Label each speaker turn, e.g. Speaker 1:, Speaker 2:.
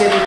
Speaker 1: City